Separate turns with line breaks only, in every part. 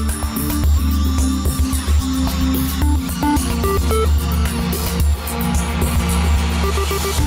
you.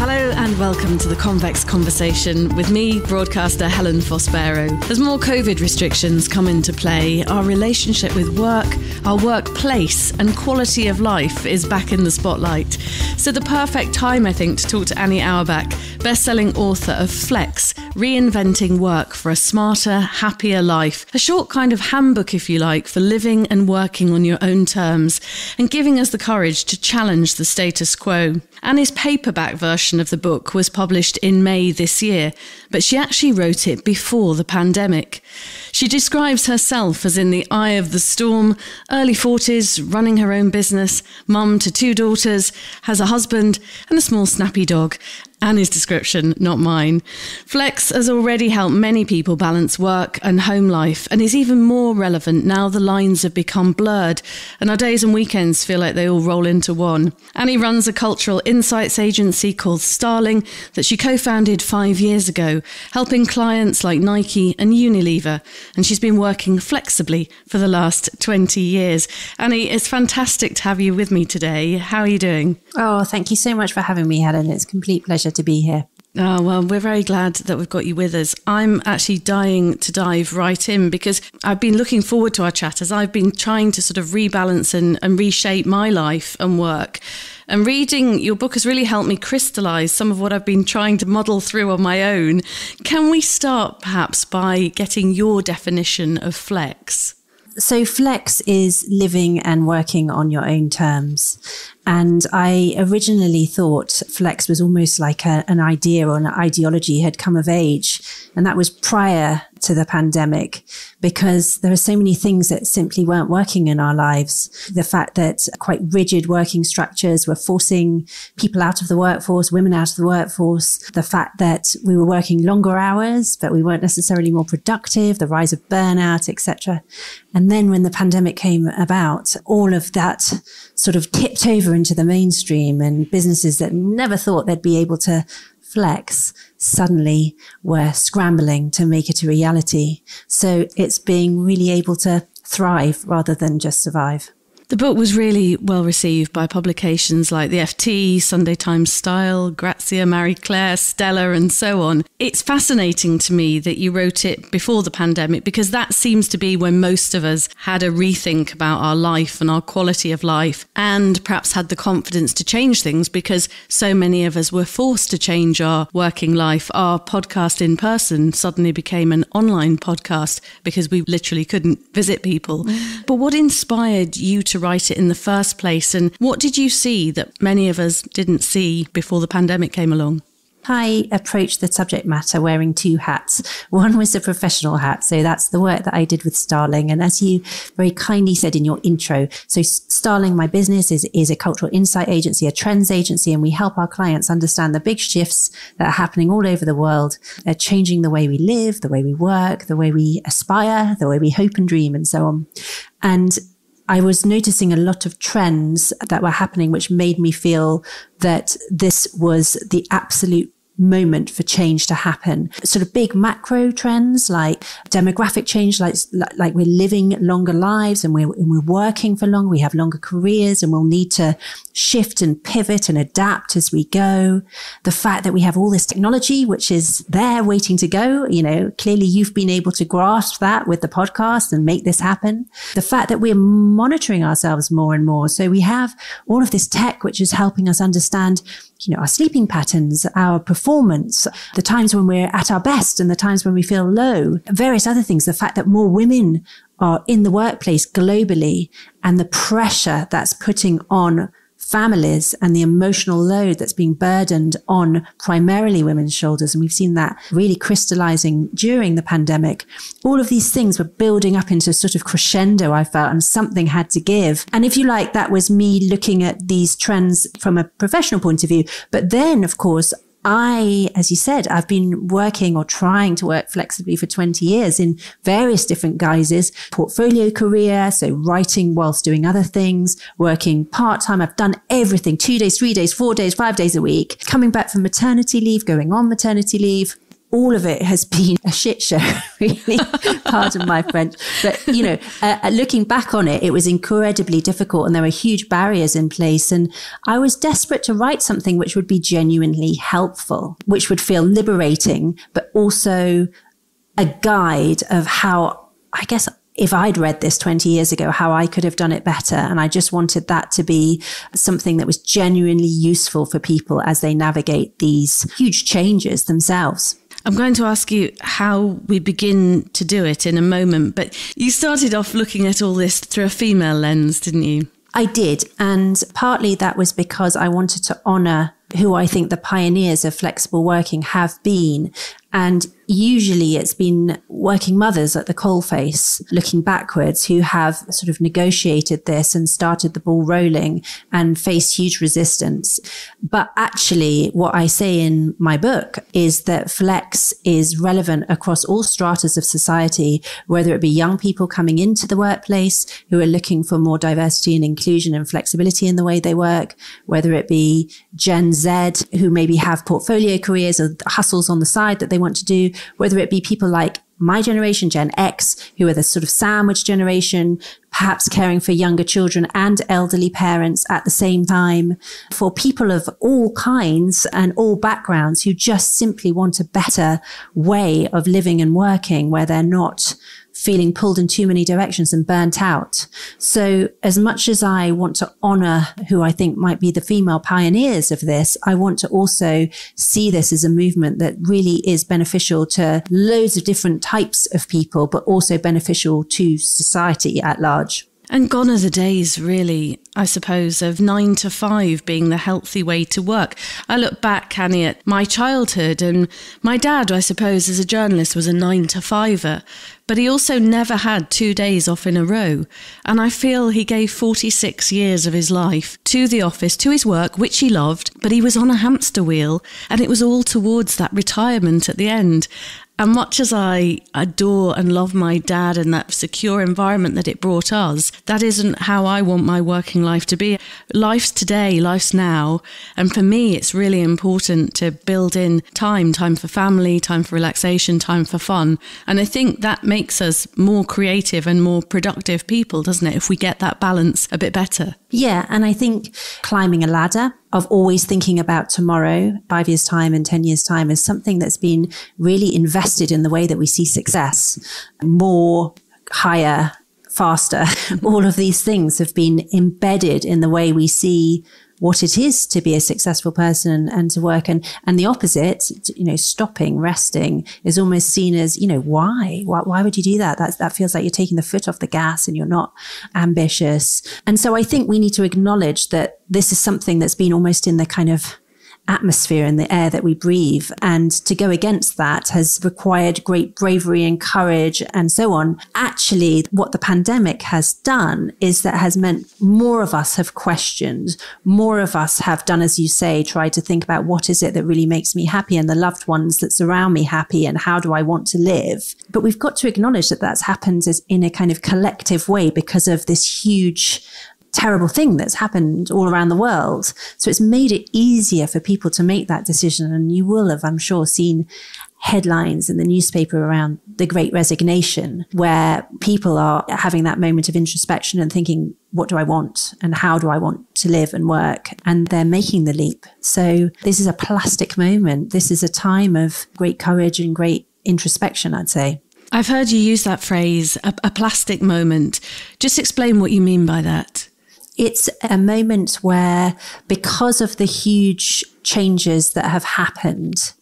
Hello and welcome to the Convex Conversation with me, broadcaster Helen Fospero. As more COVID restrictions come into play, our relationship with work, our workplace, and quality of life is back in the spotlight. So, the perfect time, I think, to talk to Annie Auerbach, best-selling author of Flex: Reinventing Work for a Smarter, Happier Life. A short kind of handbook, if you like, for living and working on your own terms, and giving us the courage to challenge the status quo. Annie's paperback version of the book was published in May this year, but she actually wrote it before the pandemic. She describes herself as in the eye of the storm, early 40s, running her own business, mum to two daughters, has a husband and a small snappy dog. Annie's description, not mine. Flex has already helped many people balance work and home life and is even more relevant now the lines have become blurred and our days and weekends feel like they all roll into one. Annie runs a cultural insights agency called Starling that she co founded five years ago, helping clients like Nike and Unilever. And she's been working flexibly for the last 20 years. Annie, it's fantastic to have you with me today. How are you doing?
Oh, thank you so much for having me, Helen. It's a complete pleasure to be here.
Oh, well, we're very glad that we've got you with us. I'm actually dying to dive right in because I've been looking forward to our chat as I've been trying to sort of rebalance and, and reshape my life and work. And reading your book has really helped me crystallize some of what I've been trying to model through on my own. Can we start perhaps by getting your definition of flex?
So, flex is living and working on your own terms. And I originally thought flex was almost like a, an idea or an ideology had come of age. And that was prior to the pandemic because there are so many things that simply weren't working in our lives. The fact that quite rigid working structures were forcing people out of the workforce, women out of the workforce. The fact that we were working longer hours, but we weren't necessarily more productive, the rise of burnout, etc. And then when the pandemic came about, all of that sort of tipped over into the mainstream and businesses that never thought they'd be able to flex suddenly were scrambling to make it a reality. So it's being really able to thrive rather than just survive.
The book was really well received by publications like the FT, Sunday Times Style, Grazia, Marie Claire, Stella, and so on. It's fascinating to me that you wrote it before the pandemic because that seems to be when most of us had a rethink about our life and our quality of life and perhaps had the confidence to change things because so many of us were forced to change our working life. Our podcast in person suddenly became an online podcast because we literally couldn't visit people. Mm. But what inspired you to write it in the first place? And what did you see that many of us didn't see before the pandemic came along?
I approached the subject matter wearing two hats. One was a professional hat. So that's the work that I did with Starling. And as you very kindly said in your intro, so Starling, my business is, is a cultural insight agency, a trends agency, and we help our clients understand the big shifts that are happening all over the world, uh, changing the way we live, the way we work, the way we aspire, the way we hope and dream and so on. And I was noticing a lot of trends that were happening, which made me feel that this was the absolute moment for change to happen. Sort of big macro trends like demographic change, like, like we're living longer lives and we're, and we're working for longer. We have longer careers and we'll need to shift and pivot and adapt as we go. The fact that we have all this technology, which is there waiting to go. You know, clearly you've been able to grasp that with the podcast and make this happen. The fact that we're monitoring ourselves more and more. So we have all of this tech, which is helping us understand you know, our sleeping patterns, our performance, the times when we're at our best and the times when we feel low, various other things. The fact that more women are in the workplace globally and the pressure that's putting on families and the emotional load that's being burdened on primarily women's shoulders. And we've seen that really crystallizing during the pandemic. All of these things were building up into a sort of crescendo, I felt, and something had to give. And if you like, that was me looking at these trends from a professional point of view. But then, of course, I, as you said, I've been working or trying to work flexibly for 20 years in various different guises, portfolio career. So writing whilst doing other things, working part time. I've done everything, two days, three days, four days, five days a week, coming back from maternity leave, going on maternity leave, all of it has been a shit show, really. Pardon my French. But, you know, uh, uh, looking back on it, it was incredibly difficult and there were huge barriers in place. And I was desperate to write something which would be genuinely helpful, which would feel liberating, but also a guide of how, I guess, if I'd read this 20 years ago, how I could have done it better. And I just wanted that to be something that was genuinely useful for people as they navigate these huge changes themselves.
I'm going to ask you how we begin to do it in a moment, but you started off looking at all this through a female lens, didn't you?
I did. And partly that was because I wanted to honor who I think the pioneers of flexible working have been and usually it's been working mothers at the coalface looking backwards who have sort of negotiated this and started the ball rolling and faced huge resistance. But actually, what I say in my book is that flex is relevant across all stratas of society, whether it be young people coming into the workplace who are looking for more diversity and inclusion and flexibility in the way they work, whether it be Gen Z who maybe have portfolio careers or hustles on the side that they want to do, whether it be people like my generation, Gen X, who are the sort of sandwich generation, perhaps caring for younger children and elderly parents at the same time, for people of all kinds and all backgrounds who just simply want a better way of living and working where they're not feeling pulled in too many directions and burnt out. So as much as I want to honor who I think might be the female pioneers of this, I want to also see this as a movement that really is beneficial to loads of different types of people, but also beneficial to society at large.
And gone are the days, really, I suppose, of nine to five being the healthy way to work. I look back, Annie, at my childhood, and my dad, I suppose, as a journalist, was a nine to fiver, but he also never had two days off in a row. And I feel he gave 46 years of his life to the office, to his work, which he loved, but he was on a hamster wheel, and it was all towards that retirement at the end. And much as I adore and love my dad and that secure environment that it brought us, that isn't how I want my working life to be. Life's today, life's now. And for me, it's really important to build in time, time for family, time for relaxation, time for fun. And I think that makes us more creative and more productive people, doesn't it? If we get that balance a bit better.
Yeah. And I think climbing a ladder of always thinking about tomorrow, five years time and 10 years time is something that's been really invested in the way that we see success more, higher, faster. All of these things have been embedded in the way we see what it is to be a successful person and to work. And, and the opposite, you know, stopping, resting is almost seen as, you know, why? Why, why would you do that? That, that feels like you're taking the foot off the gas and you're not ambitious. And so I think we need to acknowledge that this is something that's been almost in the kind of atmosphere and the air that we breathe. And to go against that has required great bravery and courage and so on. Actually, what the pandemic has done is that has meant more of us have questioned, more of us have done, as you say, tried to think about what is it that really makes me happy and the loved ones that surround me happy and how do I want to live. But we've got to acknowledge that that's happened in a kind of collective way because of this huge terrible thing that's happened all around the world. So it's made it easier for people to make that decision. And you will have, I'm sure, seen headlines in the newspaper around the great resignation, where people are having that moment of introspection and thinking, what do I want? And how do I want to live and work? And they're making the leap. So this is a plastic moment. This is a time of great courage and great introspection, I'd say.
I've heard you use that phrase, a, a plastic moment. Just explain what you mean by that
it's a moment where, because of the huge changes that have happened,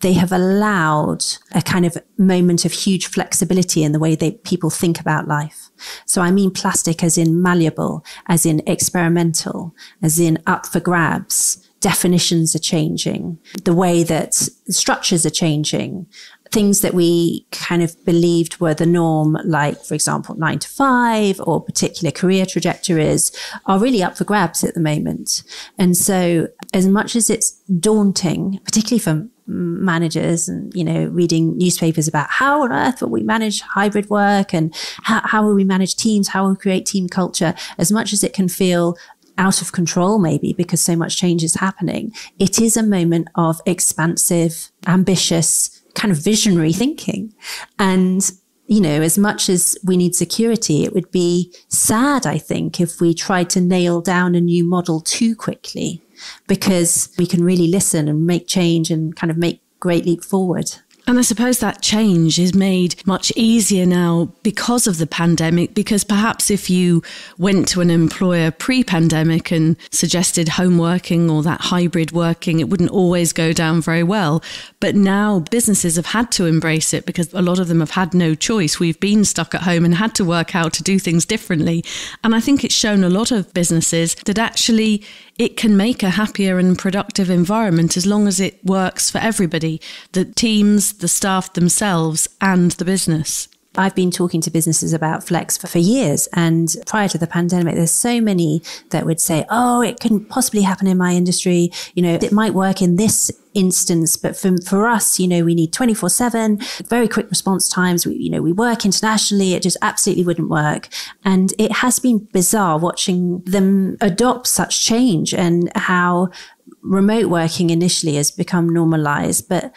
they have allowed a kind of moment of huge flexibility in the way that people think about life. So I mean plastic as in malleable, as in experimental, as in up for grabs. Definitions are changing. The way that structures are changing things that we kind of believed were the norm, like, for example, nine to five or particular career trajectories are really up for grabs at the moment. And so as much as it's daunting, particularly for managers and, you know, reading newspapers about how on earth will we manage hybrid work and how, how will we manage teams? How will we create team culture? As much as it can feel out of control, maybe because so much change is happening, it is a moment of expansive, ambitious, kind of visionary thinking. And you know, as much as we need security, it would be sad, I think, if we tried to nail down a new model too quickly because we can really listen and make change and kind of make great leap forward.
And I suppose that change is made much easier now because of the pandemic. Because perhaps if you went to an employer pre pandemic and suggested home working or that hybrid working, it wouldn't always go down very well. But now businesses have had to embrace it because a lot of them have had no choice. We've been stuck at home and had to work out to do things differently. And I think it's shown a lot of businesses that actually it can make a happier and productive environment as long as it works for everybody the teams, the staff themselves, and the business.
I've been talking to businesses about flex for, for years. And prior to the pandemic, there's so many that would say, Oh, it couldn't possibly happen in my industry. You know, it might work in this instance, but for, for us, you know, we need 24 seven, very quick response times. We, you know, we work internationally. It just absolutely wouldn't work. And it has been bizarre watching them adopt such change and how remote working initially has become normalized, but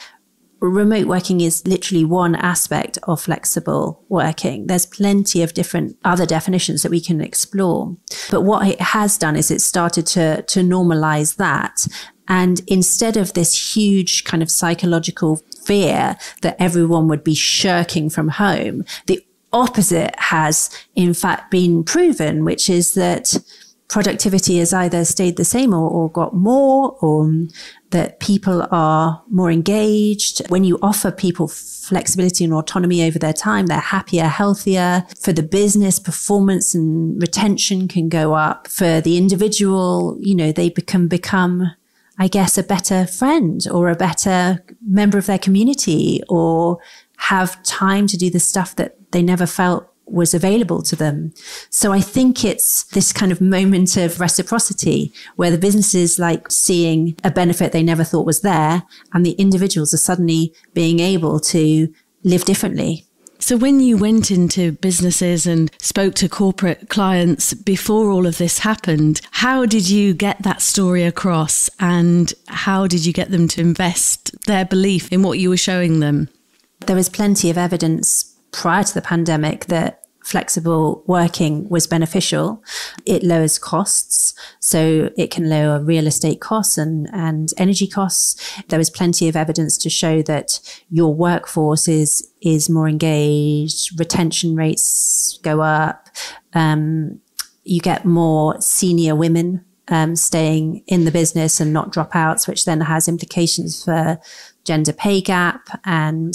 remote working is literally one aspect of flexible working. There's plenty of different other definitions that we can explore. But what it has done is it started to, to normalize that. And instead of this huge kind of psychological fear that everyone would be shirking from home, the opposite has in fact been proven, which is that productivity has either stayed the same or, or got more, or um, that people are more engaged. When you offer people flexibility and autonomy over their time, they're happier, healthier. For the business, performance and retention can go up. For the individual, you know, they can become, I guess, a better friend or a better member of their community or have time to do the stuff that they never felt was available to them. So I think it's this kind of moment of reciprocity where the businesses like seeing a benefit they never thought was there and the individuals are suddenly being able to live differently.
So, when you went into businesses and spoke to corporate clients before all of this happened, how did you get that story across and how did you get them to invest their belief in what you were showing them?
There was plenty of evidence prior to the pandemic that flexible working was beneficial. It lowers costs. So it can lower real estate costs and, and energy costs. There was plenty of evidence to show that your workforce is, is more engaged. Retention rates go up. Um, you get more senior women um, staying in the business and not dropouts, which then has implications for gender pay gap and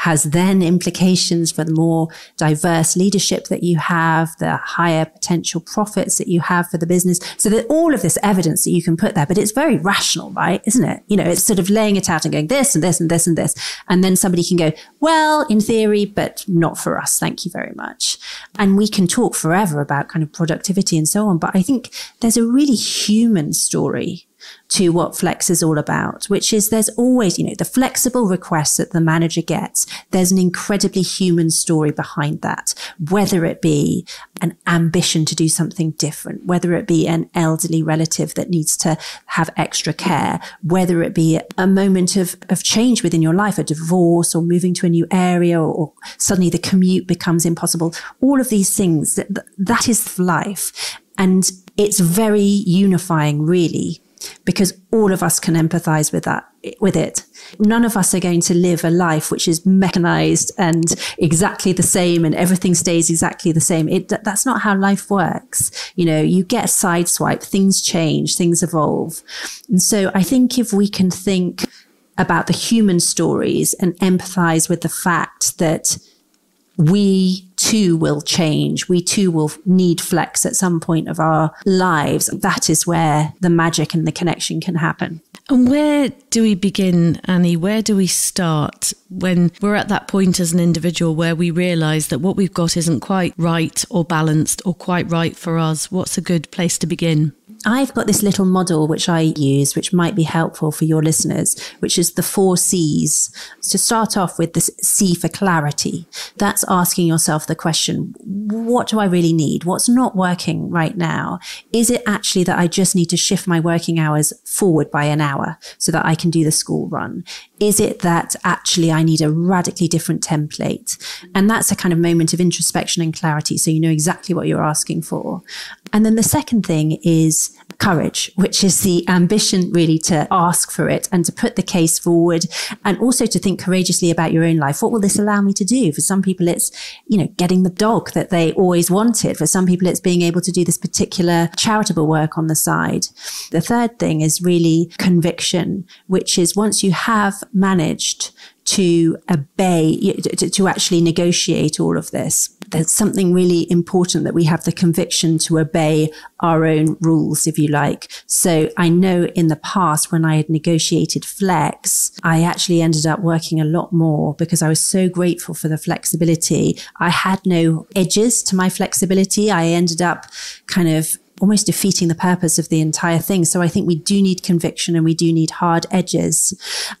has then implications for the more diverse leadership that you have, the higher potential profits that you have for the business. So that all of this evidence that you can put there, but it's very rational, right? Isn't it? You know, it's sort of laying it out and going this and this and this and this. And then somebody can go, well, in theory, but not for us. Thank you very much. And we can talk forever about kind of productivity and so on. But I think there's a really human story to what Flex is all about, which is there's always, you know, the flexible requests that the manager gets. There's an incredibly human story behind that, whether it be an ambition to do something different, whether it be an elderly relative that needs to have extra care, whether it be a moment of, of change within your life, a divorce or moving to a new area or, suddenly the commute becomes impossible. All of these things that, that is life. And it's very unifying, really, because all of us can empathize with that with it. None of us are going to live a life which is mechanized and exactly the same and everything stays exactly the same. It that's not how life works. You know you get sideswiped things change things evolve. And so i think if we can think about the human stories and empathize with the fact that we too will change. We too will need flex at some point of our lives. That is where the magic and the connection can happen.
And where do we begin, Annie? Where do we start when we're at that point as an individual where we realize that what we've got isn't quite right or balanced or quite right for us? What's a good place to begin?
I've got this little model which I use, which might be helpful for your listeners, which is the four C's. To start off with, this C for clarity. That's asking yourself the question, what do I really need? What's not working right now? Is it actually that I just need to shift my working hours forward by an hour so that I can do the school run? Is it that actually I need a radically different template? And that's a kind of moment of introspection and clarity. So you know exactly what you're asking for. And then the second thing is courage, which is the ambition really to ask for it and to put the case forward and also to think courageously about your own life. What will this allow me to do? For some people, it's, you know, getting the dog that they always wanted. For some people, it's being able to do this particular charitable work on the side. The third thing is really conviction, which is once you have managed to obey, to, to actually negotiate all of this. There's something really important that we have the conviction to obey our own rules, if you like. So I know in the past when I had negotiated flex, I actually ended up working a lot more because I was so grateful for the flexibility. I had no edges to my flexibility. I ended up kind of almost defeating the purpose of the entire thing. So I think we do need conviction and we do need hard edges.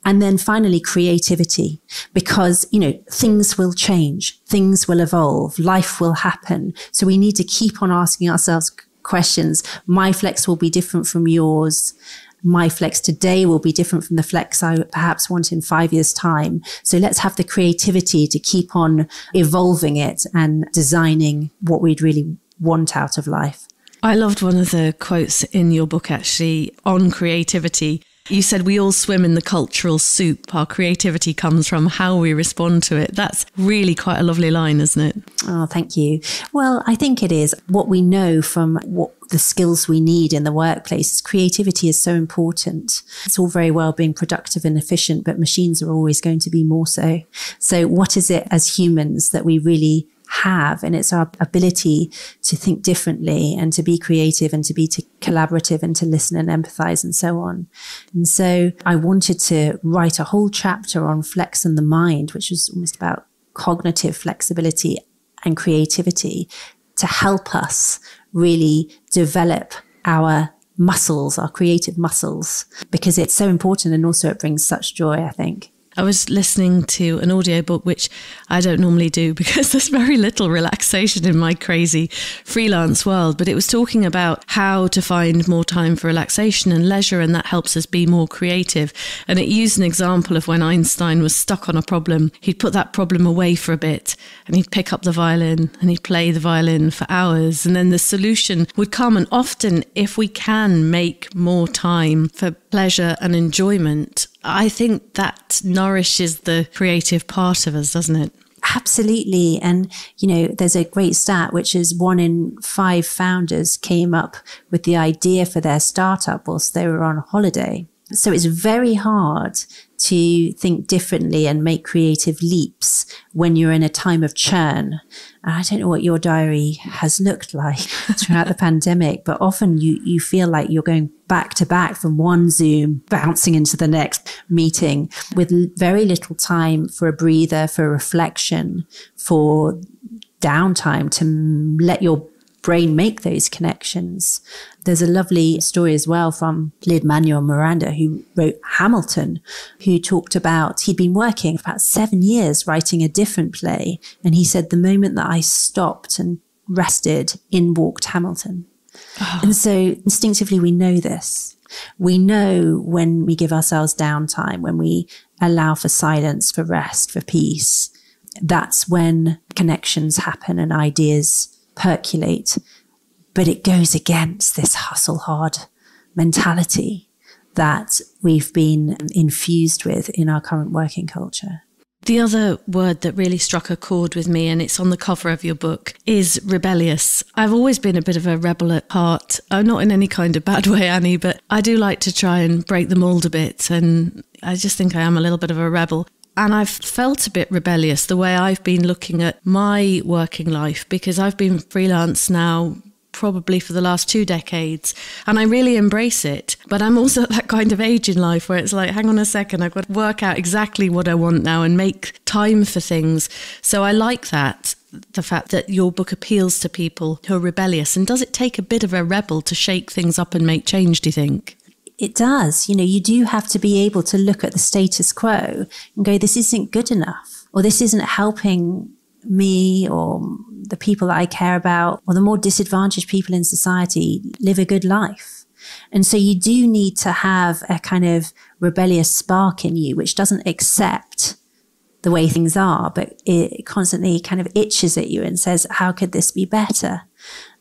And then finally, creativity, because, you know, things will change, things will evolve, life will happen. So we need to keep on asking ourselves questions. My flex will be different from yours my flex today will be different from the flex I perhaps want in five years time. So let's have the creativity to keep on evolving it and designing what we'd really want out of life.
I loved one of the quotes in your book actually on creativity. You said we all swim in the cultural soup. Our creativity comes from how we respond to it. That's really quite a lovely line, isn't it?
Oh, thank you. Well, I think it is. What we know from what the skills we need in the workplace. Creativity is so important. It's all very well being productive and efficient, but machines are always going to be more so. So what is it as humans that we really have. And it's our ability to think differently and to be creative and to be to collaborative and to listen and empathize and so on. And so I wanted to write a whole chapter on flex and the mind, which was almost about cognitive flexibility and creativity to help us really develop our muscles, our creative muscles, because it's so important and also it brings such joy, I think.
I was listening to an audiobook, which I don't normally do because there's very little relaxation in my crazy freelance world. But it was talking about how to find more time for relaxation and leisure, and that helps us be more creative. And it used an example of when Einstein was stuck on a problem. He'd put that problem away for a bit and he'd pick up the violin and he'd play the violin for hours. And then the solution would come. And often, if we can make more time for pleasure and enjoyment, I think that nourishes the creative part of us, doesn't it?
Absolutely. And, you know, there's a great stat, which is one in five founders came up with the idea for their startup whilst they were on holiday. So it's very hard to think differently and make creative leaps when you're in a time of churn. I don't know what your diary has looked like throughout the pandemic, but often you, you feel like you're going back to back from one Zoom, bouncing into the next meeting with very little time for a breather, for reflection, for downtime to let your brain make those connections. There's a lovely story as well from Lin-Manuel Miranda, who wrote Hamilton, who talked about he'd been working for about seven years writing a different play. And he said, the moment that I stopped and rested, in walked Hamilton. Oh. And so instinctively, we know this. We know when we give ourselves downtime, when we allow for silence, for rest, for peace, that's when connections happen and ideas percolate, but it goes against this hustle hard mentality that we've been infused with in our current working culture.
The other word that really struck a chord with me, and it's on the cover of your book, is rebellious. I've always been a bit of a rebel at heart. Uh, not in any kind of bad way, Annie, but I do like to try and break the mold a bit. And I just think I am a little bit of a rebel. And I've felt a bit rebellious the way I've been looking at my working life because I've been freelance now probably for the last two decades and I really embrace it. But I'm also at that kind of age in life where it's like, hang on a second, I've got to work out exactly what I want now and make time for things. So I like that. The fact that your book appeals to people who are rebellious. And does it take a bit of a rebel to shake things up and make change, do you think?
It does. You know, you do have to be able to look at the status quo and go, this isn't good enough, or this isn't helping me or the people that I care about or the more disadvantaged people in society live a good life. And so you do need to have a kind of rebellious spark in you, which doesn't accept the way things are, but it constantly kind of itches at you and says, how could this be better?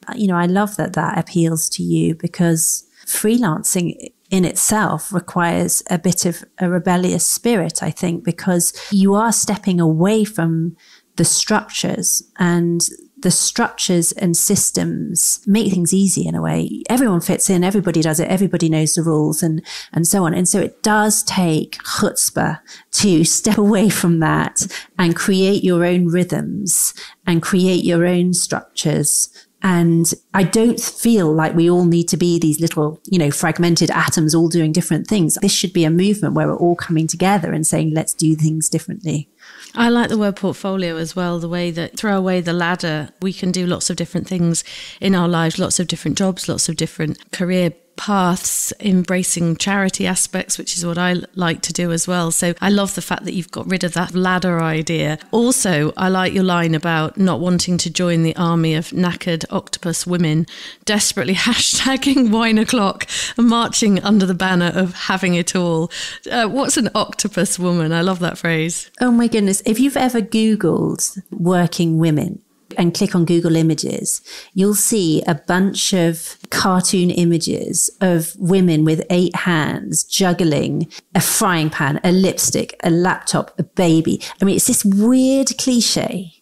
Uh, you know, I love that that appeals to you because freelancing in itself requires a bit of a rebellious spirit, I think, because you are stepping away from the structures and the structures and systems make things easy in a way. Everyone fits in, everybody does it, everybody knows the rules and, and so on. And so it does take chutzpah to step away from that and create your own rhythms and create your own structures and I don't feel like we all need to be these little, you know, fragmented atoms all doing different things. This should be a movement where we're all coming together and saying, let's do things differently.
I like the word portfolio as well, the way that throw away the ladder, we can do lots of different things in our lives, lots of different jobs, lots of different career paths, embracing charity aspects, which is what I like to do as well. So I love the fact that you've got rid of that ladder idea. Also, I like your line about not wanting to join the army of knackered octopus women, desperately hashtagging wine o'clock and marching under the banner of having it all. Uh, what's an octopus woman? I love that phrase.
Oh my goodness. If you've ever Googled working women, and click on Google Images, you'll see a bunch of cartoon images of women with eight hands juggling a frying pan, a lipstick, a laptop, a baby. I mean, it's this weird cliche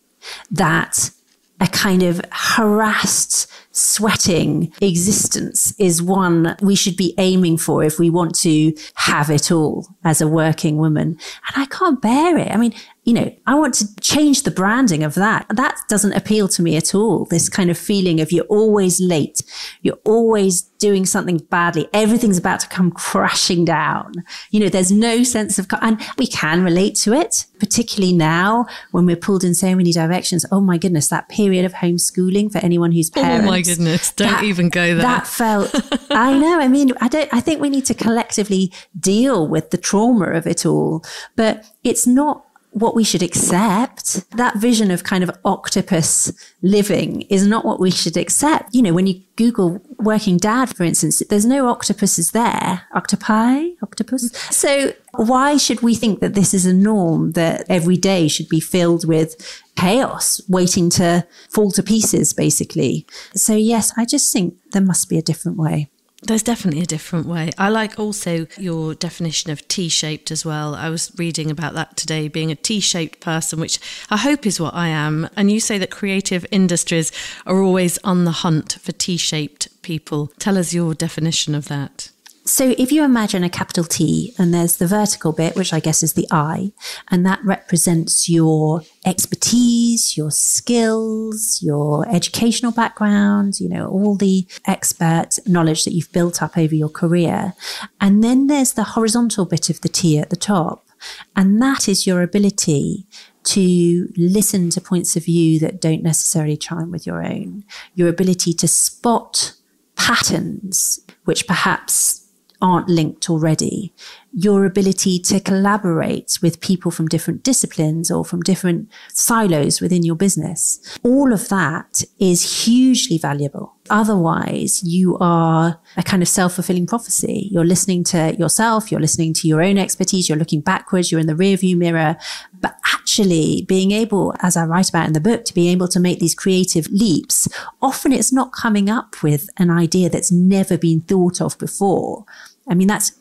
that a kind of harassed, sweating existence is one we should be aiming for if we want to have it all as a working woman. And I can't bear it. I mean, you know, I want to change the branding of that. That doesn't appeal to me at all. This kind of feeling of you're always late. You're always doing something badly. Everything's about to come crashing down. You know, there's no sense of, and we can relate to it, particularly now when we're pulled in so many directions. Oh my goodness, that period of homeschooling for anyone who's parents.
Oh my goodness. Don't that, even go there.
That felt, I know. I mean, I don't, I think we need to collectively deal with the trauma of it all, but it's not what we should accept. That vision of kind of octopus living is not what we should accept. You know, when you Google working dad, for instance, there's no octopuses there. Octopi? Octopus? So why should we think that this is a norm that every day should be filled with chaos waiting to fall to pieces, basically? So yes, I just think there must be a different way.
There's definitely a different way. I like also your definition of T shaped as well. I was reading about that today, being a T shaped person, which I hope is what I am. And you say that creative industries are always on the hunt for T shaped people. Tell us your definition of that.
So if you imagine a capital T and there's the vertical bit, which I guess is the I, and that represents your expertise, your skills, your educational background, you know, all the expert knowledge that you've built up over your career. And then there's the horizontal bit of the T at the top. And that is your ability to listen to points of view that don't necessarily chime with your own, your ability to spot patterns which perhaps aren't linked already, your ability to collaborate with people from different disciplines or from different silos within your business. All of that is hugely valuable. Otherwise, you are a kind of self-fulfilling prophecy. You're listening to yourself, you're listening to your own expertise, you're looking backwards, you're in the rearview mirror. But actually being able, as I write about in the book, to be able to make these creative leaps, often it's not coming up with an idea that's never been thought of before. I mean, that's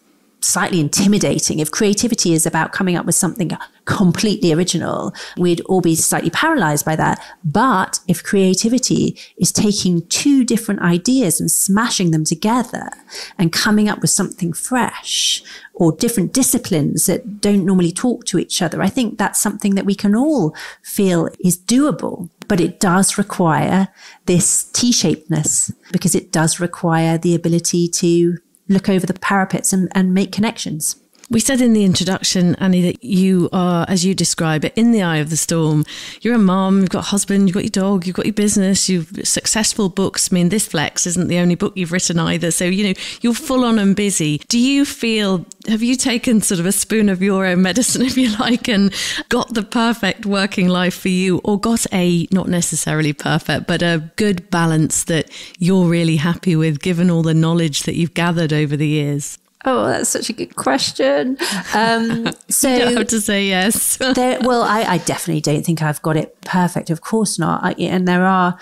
slightly intimidating. If creativity is about coming up with something completely original, we'd all be slightly paralyzed by that. But if creativity is taking two different ideas and smashing them together and coming up with something fresh or different disciplines that don't normally talk to each other, I think that's something that we can all feel is doable. But it does require this T-shapedness because it does require the ability to look over the parapets and, and make connections.
We said in the introduction, Annie, that you are, as you describe it, in the eye of the storm. You're a mom, you've got a husband, you've got your dog, you've got your business, you've successful books. I mean, this Flex isn't the only book you've written either. So, you know, you're full on and busy. Do you feel, have you taken sort of a spoon of your own medicine, if you like, and got the perfect working life for you, or got a not necessarily perfect, but a good balance that you're really happy with, given all the knowledge that you've gathered over the years?
Oh, that's such a good question. Um, so
you don't have to say yes.
there, well, I, I, definitely don't think I've got it perfect. Of course not. I, and there are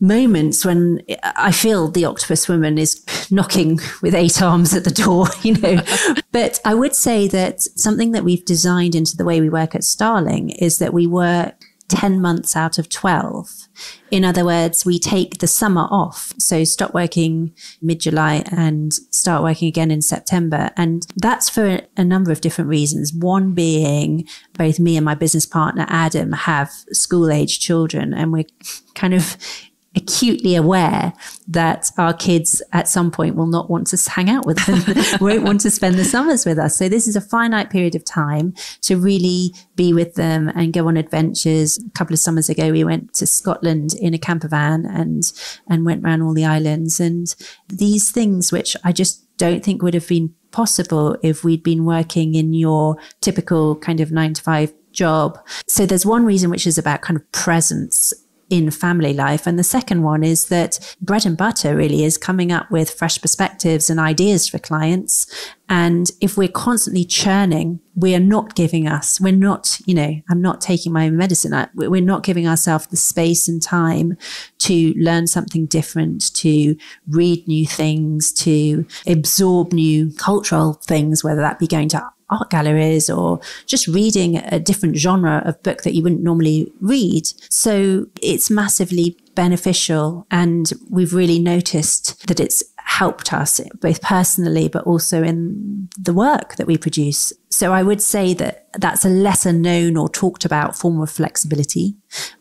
moments when I feel the octopus woman is knocking with eight arms at the door, you know. but I would say that something that we've designed into the way we work at Starling is that we work 10 months out of 12. In other words, we take the summer off. So stop working mid July and start working again in September. And that's for a number of different reasons. One being both me and my business partner, Adam, have school age children and we're kind of acutely aware that our kids at some point will not want to hang out with them, won't want to spend the summers with us. So this is a finite period of time to really be with them and go on adventures. A couple of summers ago, we went to Scotland in a camper van and, and went around all the islands and these things, which I just don't think would have been possible if we'd been working in your typical kind of nine to five job. So there's one reason which is about kind of presence in family life. And the second one is that bread and butter really is coming up with fresh perspectives and ideas for clients. And if we're constantly churning, we are not giving us, we're not, you know, I'm not taking my own medicine. We're not giving ourselves the space and time to learn something different, to read new things, to absorb new cultural things, whether that be going to art galleries or just reading a different genre of book that you wouldn't normally read. So it's massively beneficial. And we've really noticed that it's helped us both personally, but also in the work that we produce. So I would say that that's a lesser known or talked about form of flexibility.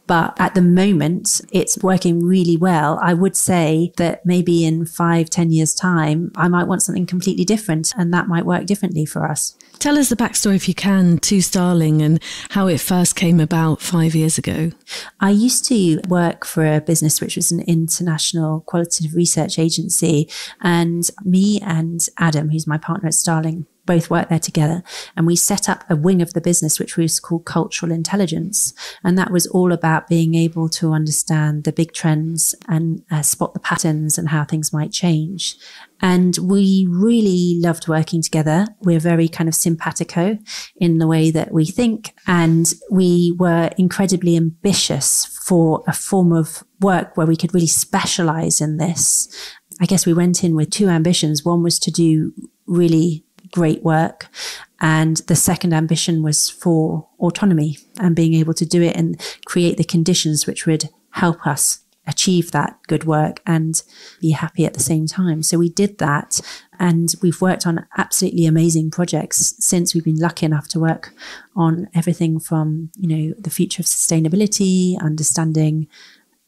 But at the moment, it's working really well. I would say that maybe in five, ten years time, I might want something completely different and that might work differently for us.
Tell us the backstory, if you can, to Starling and how it first came about five years ago.
I used to work for a business which was an international qualitative research agency. And me and Adam, who's my partner at Starling, both worked there together and we set up a wing of the business which was called cultural intelligence and that was all about being able to understand the big trends and uh, spot the patterns and how things might change and we really loved working together. We're very kind of simpatico in the way that we think. And we were incredibly ambitious for a form of work where we could really specialize in this. I guess we went in with two ambitions. One was to do really great work. And the second ambition was for autonomy and being able to do it and create the conditions which would help us achieve that good work and be happy at the same time. So we did that and we've worked on absolutely amazing projects since we've been lucky enough to work on everything from, you know, the future of sustainability, understanding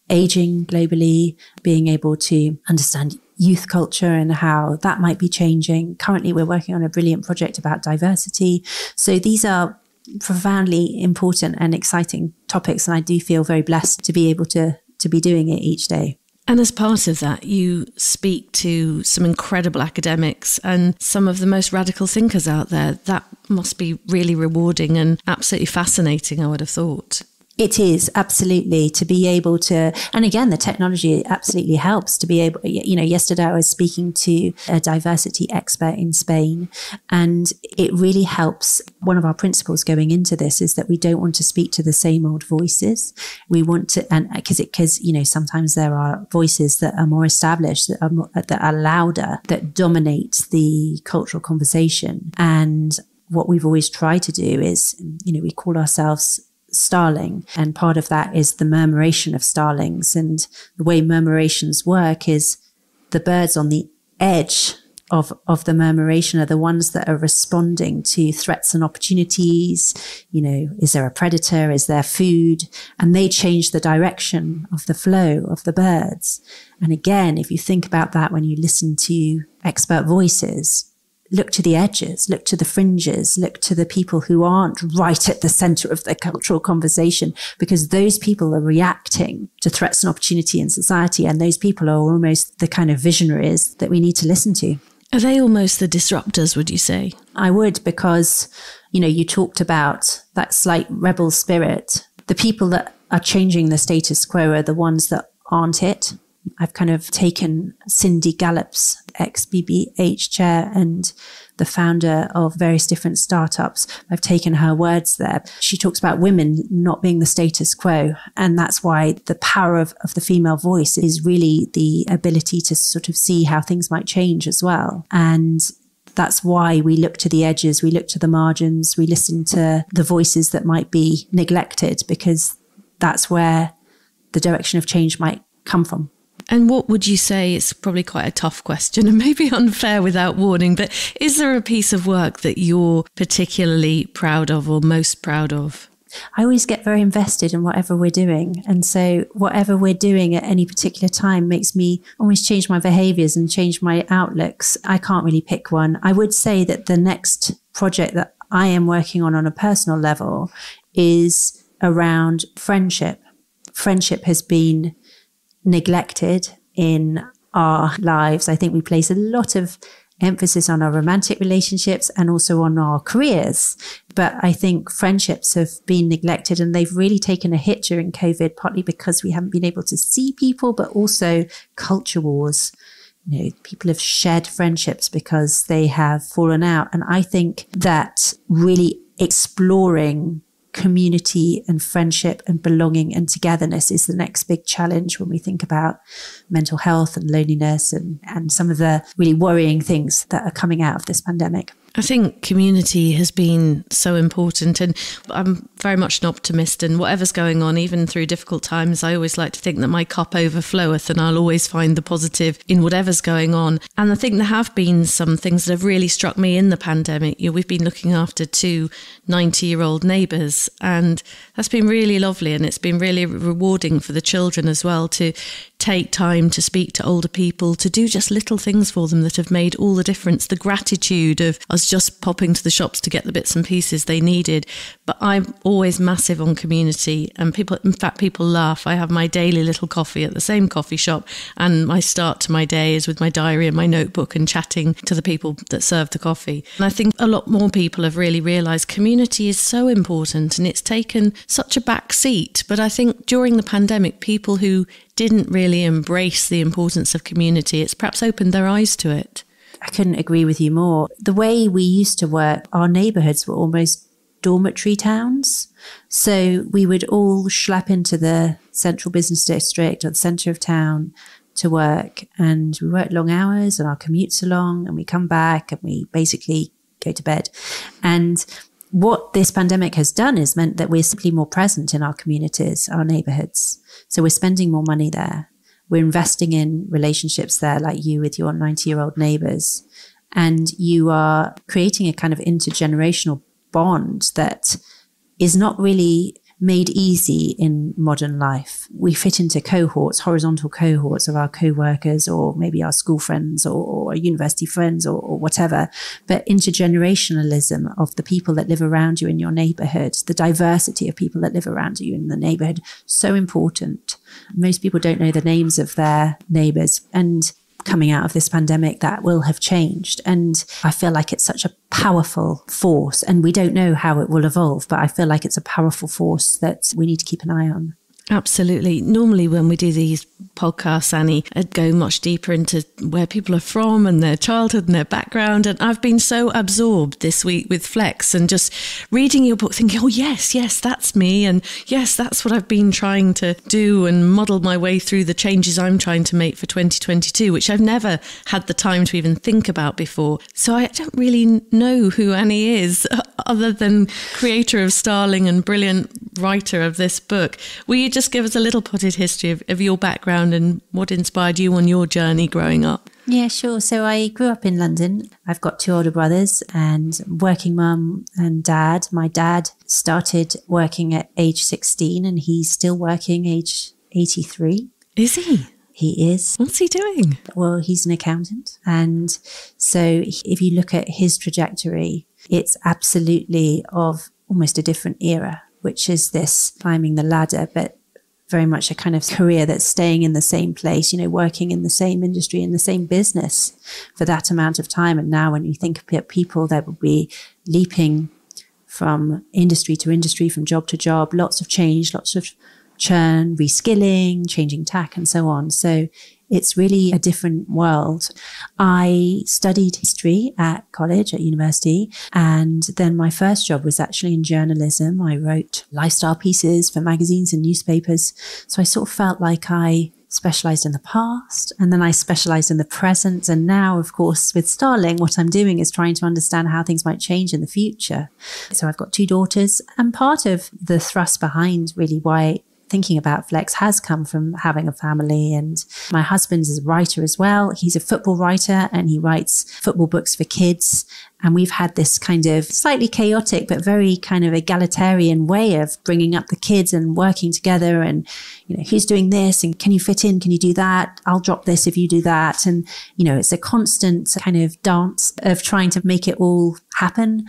aging globally, being able to understand youth culture and how that might be changing. Currently, we're working on a brilliant project about diversity. So these are profoundly important and exciting topics. And I do feel very blessed to be able to, to be doing it each day.
And as part of that, you speak to some incredible academics and some of the most radical thinkers out there. That must be really rewarding and absolutely fascinating, I would have thought.
It is absolutely to be able to, and again, the technology absolutely helps to be able, you know, yesterday I was speaking to a diversity expert in Spain and it really helps. One of our principles going into this is that we don't want to speak to the same old voices. We want to, and uh, because it, because, you know, sometimes there are voices that are more established, that are, more, that are louder, that dominate the cultural conversation. And what we've always tried to do is, you know, we call ourselves starling. And part of that is the murmuration of starlings. And the way murmurations work is the birds on the edge of, of the murmuration are the ones that are responding to threats and opportunities. You know, is there a predator? Is there food? And they change the direction of the flow of the birds. And again, if you think about that when you listen to expert voices, look to the edges, look to the fringes, look to the people who aren't right at the center of the cultural conversation, because those people are reacting to threats and opportunity in society. And those people are almost the kind of visionaries that we need to listen to.
Are they almost the disruptors, would you say?
I would, because, you know, you talked about that slight rebel spirit. The people that are changing the status quo are the ones that aren't it. I've kind of taken Cindy Gallop's ex BBH chair and the founder of various different startups. I've taken her words there. She talks about women not being the status quo. And that's why the power of, of the female voice is really the ability to sort of see how things might change as well. And that's why we look to the edges, we look to the margins, we listen to the voices that might be neglected because that's where the direction of change might come from.
And what would you say? It's probably quite a tough question and maybe unfair without warning, but is there a piece of work that you're particularly proud of or most proud of?
I always get very invested in whatever we're doing. And so, whatever we're doing at any particular time makes me almost change my behaviors and change my outlooks. I can't really pick one. I would say that the next project that I am working on on a personal level is around friendship. Friendship has been neglected in our lives. I think we place a lot of emphasis on our romantic relationships and also on our careers. But I think friendships have been neglected and they've really taken a hit during COVID, partly because we haven't been able to see people, but also culture wars. You know, people have shed friendships because they have fallen out. And I think that really exploring community and friendship and belonging and togetherness is the next big challenge when we think about mental health and loneliness and, and some of the really worrying things that are coming out of this pandemic.
I think community has been so important, and I'm very much an optimist. And whatever's going on, even through difficult times, I always like to think that my cup overfloweth, and I'll always find the positive in whatever's going on. And I think there have been some things that have really struck me in the pandemic. You know, we've been looking after two 90 year old neighbours, and that's been really lovely, and it's been really rewarding for the children as well to take time to speak to older people, to do just little things for them that have made all the difference. The gratitude of us just popping to the shops to get the bits and pieces they needed. But I'm always massive on community, and people, in fact, people laugh. I have my daily little coffee at the same coffee shop, and my start to my day is with my diary and my notebook and chatting to the people that serve the coffee. And I think a lot more people have really realised community is so important, and it's taken such a back seat. But I think during the pandemic, people who didn't really embrace the importance of community, it's perhaps opened their eyes to it.
I couldn't agree with you more. The way we used to work, our neighborhoods were almost dormitory towns. So we would all schlep into the central business district or the center of town to work and we work long hours and our commutes are long and we come back and we basically go to bed. And what this pandemic has done is meant that we're simply more present in our communities, our neighborhoods. So we're spending more money there. We're investing in relationships there, like you with your 90 year old neighbors. And you are creating a kind of intergenerational bond that is not really made easy in modern life. We fit into cohorts, horizontal cohorts of our co-workers or maybe our school friends or, or university friends or, or, whatever. But intergenerationalism of the people that live around you in your neighborhood, the diversity of people that live around you in the neighborhood, so important. Most people don't know the names of their neighbors. And coming out of this pandemic that will have changed. And I feel like it's such a powerful force and we don't know how it will evolve, but I feel like it's a powerful force that we need to keep an eye on.
Absolutely. Normally, when we do these podcasts, Annie, I'd go much deeper into where people are from and their childhood and their background. And I've been so absorbed this week with Flex and just reading your book, thinking, oh, yes, yes, that's me. And yes, that's what I've been trying to do and model my way through the changes I'm trying to make for 2022, which I've never had the time to even think about before. So I don't really know who Annie is other than creator of Starling and brilliant writer of this book. Will you just give us a little potted history of, of your background and what inspired you on your journey growing up?
Yeah, sure. So I grew up in London. I've got two older brothers and working mum and dad. My dad started working at age 16 and he's still working age 83.
Is he?
He is.
What's he doing?
Well, he's an accountant. And so if you look at his trajectory, it's absolutely of almost a different era, which is this climbing the ladder, but very much a kind of career that's staying in the same place, you know, working in the same industry, in the same business for that amount of time. And now when you think of people that would be leaping from industry to industry, from job to job, lots of change, lots of churn, reskilling, changing tack and so on. So it's really a different world. I studied history at college, at university, and then my first job was actually in journalism. I wrote lifestyle pieces for magazines and newspapers. So I sort of felt like I specialized in the past and then I specialized in the present. And now, of course, with Starling, what I'm doing is trying to understand how things might change in the future. So I've got two daughters and part of the thrust behind really why thinking about Flex has come from having a family. And my husband is a writer as well. He's a football writer and he writes football books for kids. And we've had this kind of slightly chaotic, but very kind of egalitarian way of bringing up the kids and working together. And, you know, who's doing this? And can you fit in? Can you do that? I'll drop this if you do that. And, you know, it's a constant kind of dance of trying to make it all happen.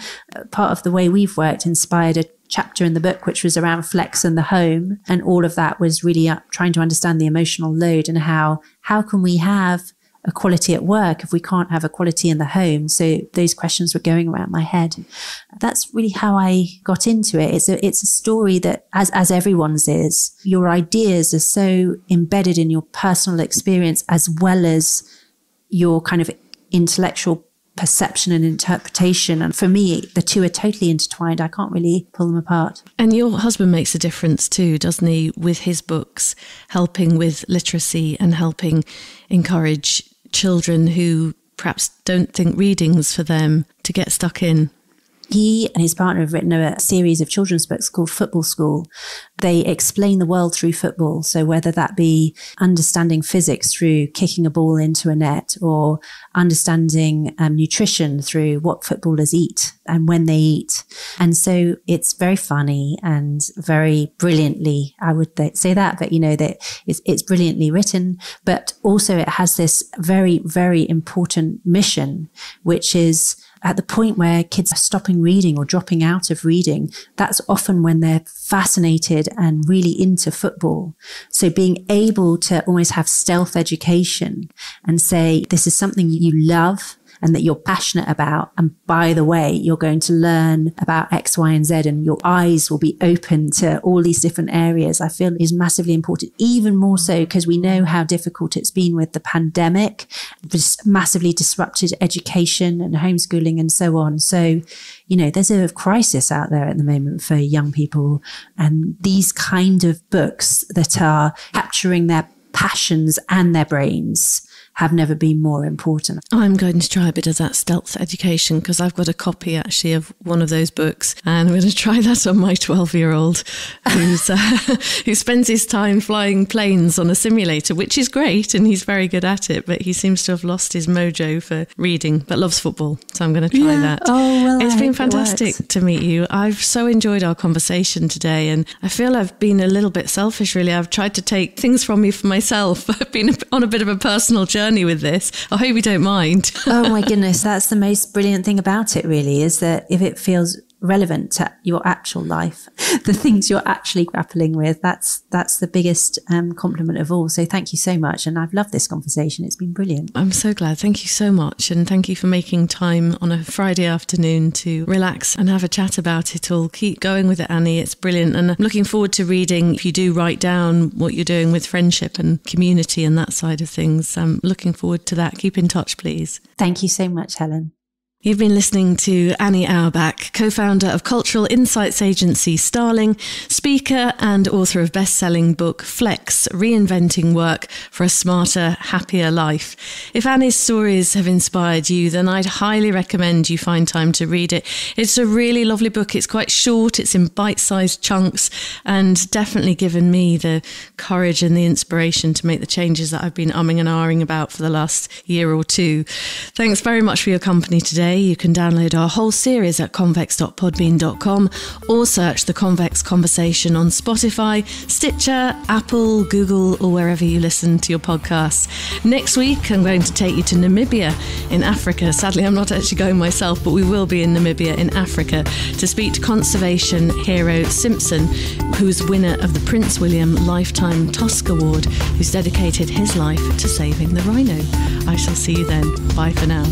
Part of the way we've worked inspired a chapter in the book, which was around flex and the home. And all of that was really uh, trying to understand the emotional load and how, how can we have equality at work if we can't have equality in the home? So those questions were going around my head. That's really how I got into it. It's a, it's a story that as, as everyone's is, your ideas are so embedded in your personal experience as well as your kind of intellectual perception and interpretation. And for me, the two are totally intertwined. I can't really pull them apart.
And your husband makes a difference too, doesn't he, with his books, helping with literacy and helping encourage children who perhaps don't think reading's for them to get stuck in.
He and his partner have written a series of children's books called Football School. They explain the world through football. So whether that be understanding physics through kicking a ball into a net or understanding um, nutrition through what footballers eat and when they eat. And so it's very funny and very brilliantly, I would th- say that, but you know, that it's, it's brilliantly written, but also it has this very, very important mission, which is at the point where kids are stopping reading or dropping out of reading, that's often when they're fascinated and really into football. So being able to almost have stealth education and say, this is something you love and that you're passionate about. And by the way, you're going to learn about X, Y, and Z and your eyes will be open to all these different areas. I feel is massively important, even more so mm. because we know how difficult it's been with the pandemic, just massively disrupted education and homeschooling and so on. So, you know, there's a crisis out there at the moment for young people and these kind of books that are capturing their passions and their brains have never been more important.
I'm going to try a bit of that stealth education because I've got a copy actually of one of those books, and I'm going to try that on my 12 year old who's uh, who spends his time flying planes on a simulator, which is great, and he's very good at it. But he seems to have lost his mojo for reading, but loves football, so I'm going to try yeah. that.
Oh well,
it's I been fantastic
it
to meet you. I've so enjoyed our conversation today, and I feel I've been a little bit selfish. Really, I've tried to take things from you for myself. I've been on a bit of a personal journey journey with this. I hope you don't mind.
oh my goodness, that's the most brilliant thing about it, really, is that if it feels relevant to your actual life, the things you're actually grappling with. That's that's the biggest um, compliment of all. So thank you so much, and I've loved this conversation. It's been brilliant.
I'm so glad. Thank you so much, and thank you for making time on a Friday afternoon to relax and have a chat about it all. Keep going with it, Annie. It's brilliant, and I'm looking forward to reading. If you do write down what you're doing with friendship and community and that side of things, I'm looking forward to that. Keep in touch, please.
Thank you so much, Helen.
You've been listening to Annie Auerbach, co-founder of cultural insights agency Starling, speaker and author of best-selling book Flex: Reinventing Work for a Smarter, Happier Life. If Annie's stories have inspired you, then I'd highly recommend you find time to read it. It's a really lovely book. It's quite short, it's in bite-sized chunks and definitely given me the courage and the inspiration to make the changes that I've been umming and ahhing about for the last year or two. Thanks very much for your company today today, you can download our whole series at convex.podbean.com or search the Convex Conversation on Spotify, Stitcher, Apple, Google, or wherever you listen to your podcasts. Next week, I'm going to take you to Namibia in Africa. Sadly, I'm not actually going myself, but we will be in Namibia in Africa to speak to conservation hero Simson, who's winner of the Prince William Lifetime Tusk Award, who's dedicated his life to saving the rhino. I shall see you then. Bye for now.